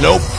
Nope.